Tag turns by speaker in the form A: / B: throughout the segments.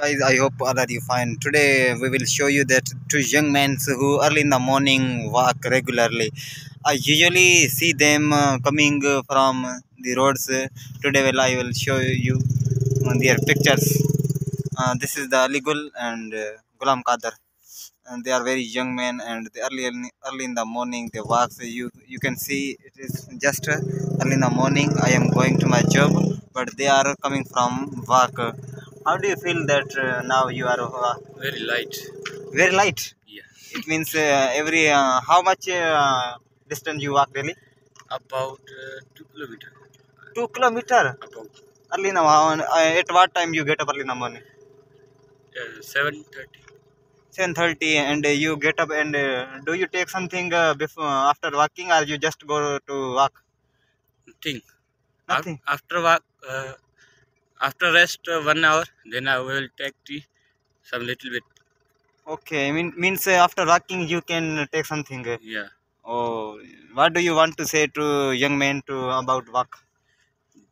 A: guys i hope are you fine today we will show you that two young men who early in the morning walk regularly. I usually see them uh, coming uh, from the roads. Today well i will show you uh, their pictures. Uh, this is the aligul and uh, gulam kader and they are very young men and early early in the morning they walk. So you you can see it is just early in the morning. I am going to my job but they are coming from work how do you feel that uh, now you are uh,
B: Very light.
A: very light
B: Yeah.
A: it means uh, every uh, how much uh, distance you walk daily
B: About uh, two kilometer.
A: two kilometer
B: About
A: early now. uh, at what time you get up early in the morning
B: uh, seven thirty.
A: 7:30 and uh, you get up and uh, do you take something uh, before after walking or you just go to walk
B: Thing.
A: nothing
B: after walk, uh, after rest uh, one hour, then I will take tea, some little bit.
A: okay mean, means uh, after walking you can take something uh,
B: Yeah.
A: oh what do you want to say to young men to about walk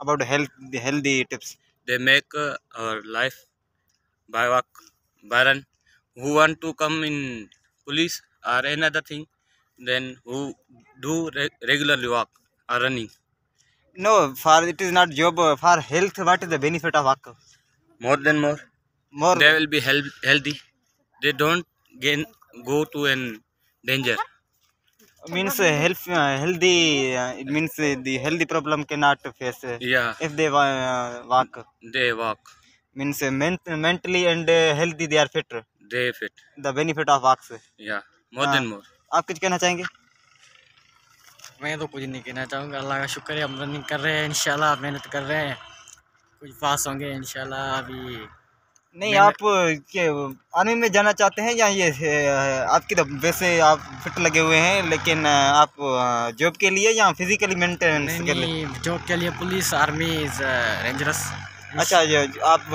A: about health the healthy tips
B: They make uh, our life by walk, by run. Who want to come in police or another thing, then who do re- regularly walk or running.
A: No for it is not job uh, for health what is the benefit of walk
B: More than more.
A: more
B: they will be health, healthy they don't gain go to an danger
A: means uh, health uh, healthy uh, it means uh, the healthy problem cannot face uh,
B: yeah
A: if they uh, walk
B: they walk
A: means uh, ment- mentally and uh, healthy they are fit
B: they fit
A: the benefit of walks
B: yeah more
A: हाँ.
B: than more
A: आप कुछ कहना चाहेंगे
C: मैं तो कुछ नहीं कहना चाहूँगा। अल्लाह का शुक्र है हम रनिंग कर रहे हैं इंशाल्लाह मेहनत कर रहे हैं। कुछ पास होंगे इंशाल्लाह अभी
A: नहीं आप क्या आर्मी में जाना चाहते हैं या ये आपकी तो वैसे आप फिट लगे हुए हैं लेकिन आप जॉब के लिए या फिजिकली मेंटेनेंस के लिए?
C: जॉब के लिए पुलिस आर्मी इज़ रेंजरस
A: अच्छा आप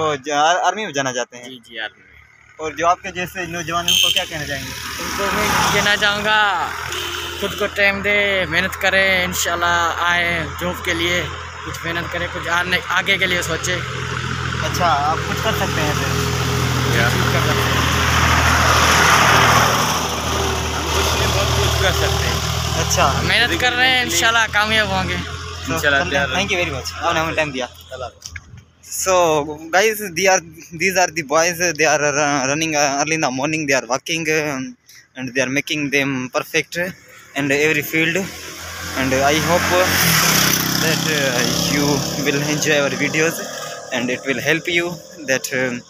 A: आर्मी में जाना चाहते हैं?
C: जी जी आर्मी
A: और जो आपके जैसे नौजवान उनको क्या कहना चाहेंगे?
C: उनको मैं कहना चाहूँगा खुद को टाइम दे मेहनत करें इंशाल्लाह आए जॉब के लिए। कुछ मेहनत करें कुछ आने आगे के लिए सोचे।
A: अच्छा आप कुछ कर सकते हैं फिर।
C: कर सकते हैं।
B: कुछ नहीं बहुत कुछ कर सकते हैं।
A: अच्छा।
C: मेहनत कर रहे हैं इंशाल्लाह कामयाब होंगे।
A: थैंक यू वेरी मच आपने हमें टाइम दिया। so guys they are these are the boys. They are uh, running uh, early in the morning. They are walking and they are making them perfect. In every field. And i hope that uh, you will enjoy our videos and it will help you that um,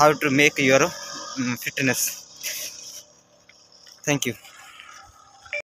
A: how to make your um, fitness. Thank you